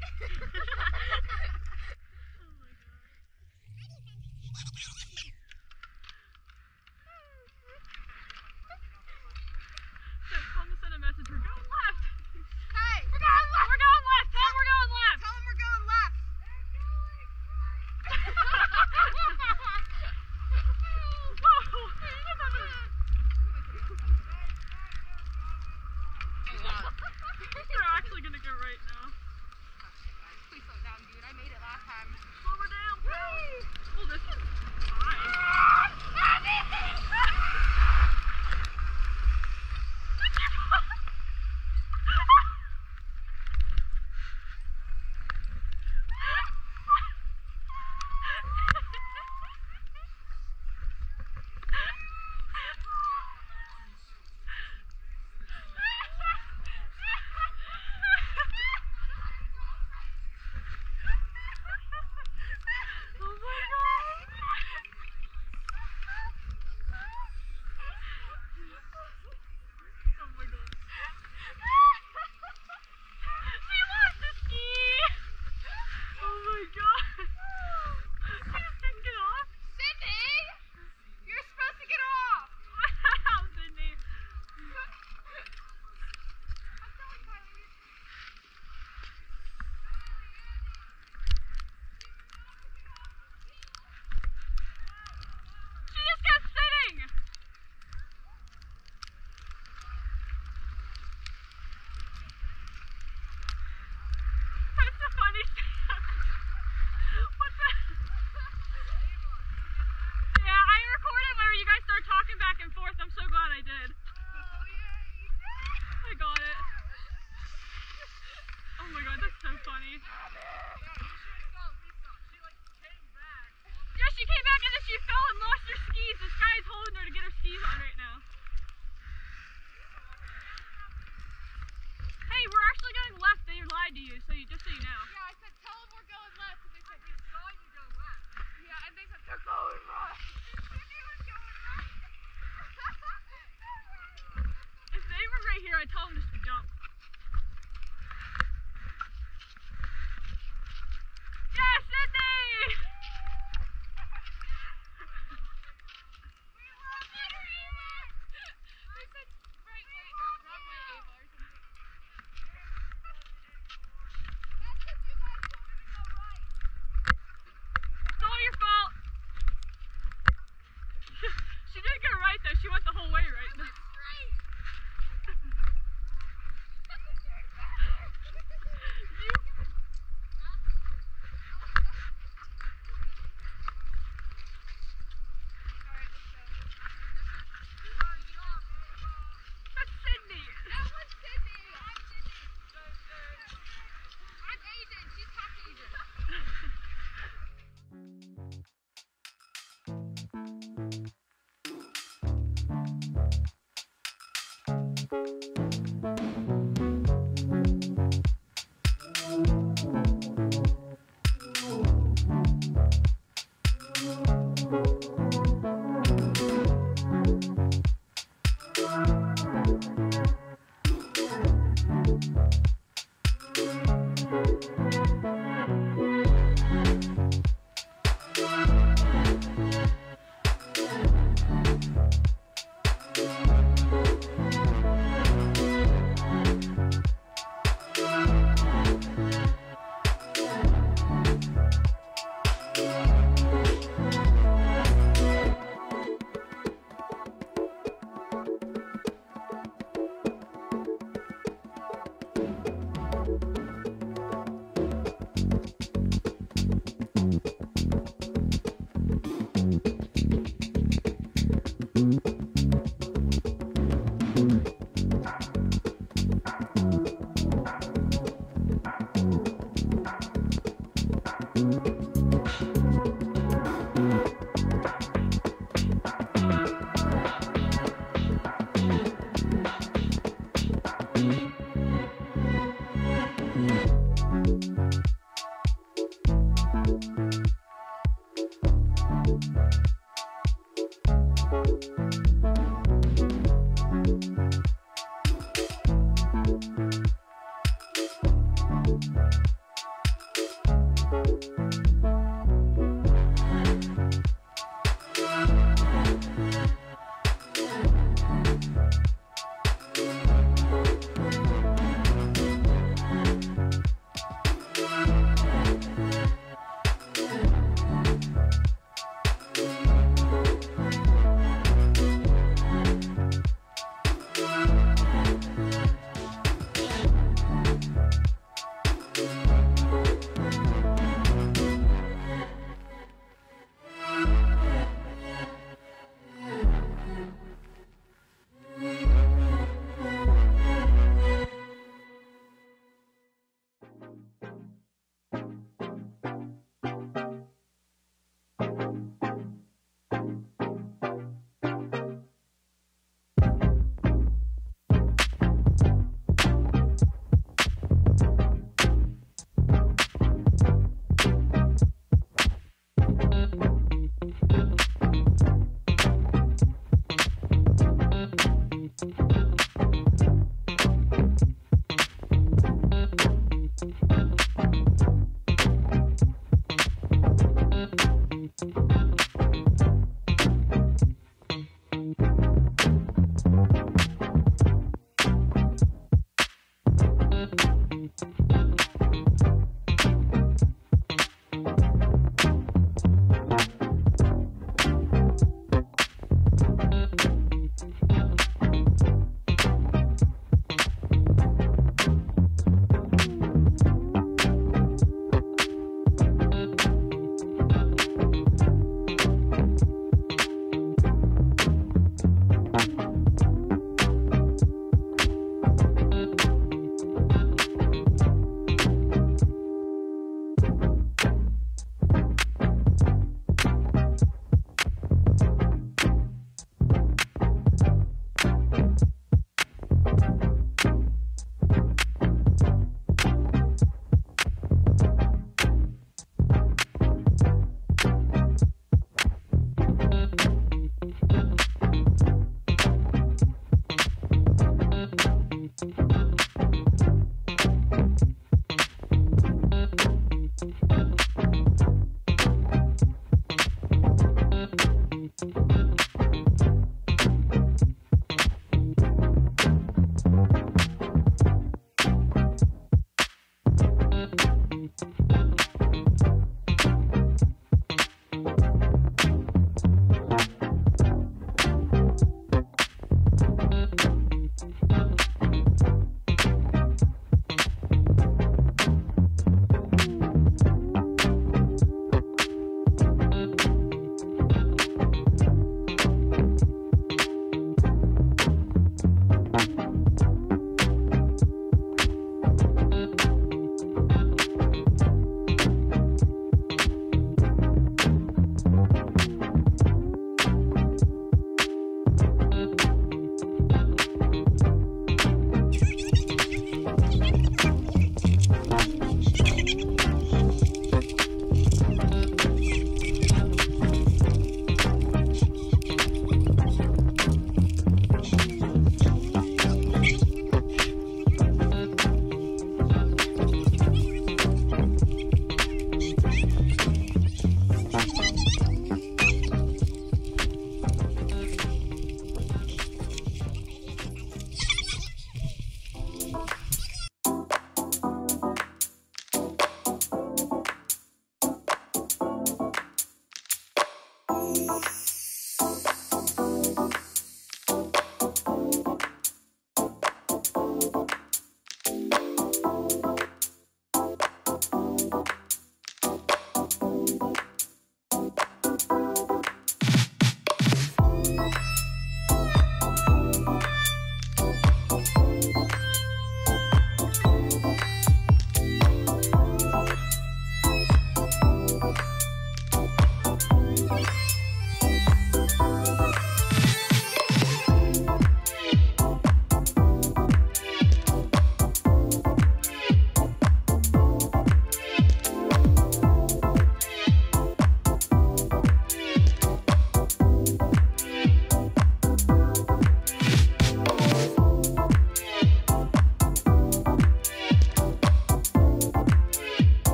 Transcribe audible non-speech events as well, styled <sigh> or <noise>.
<laughs> Oh Thomas <laughs>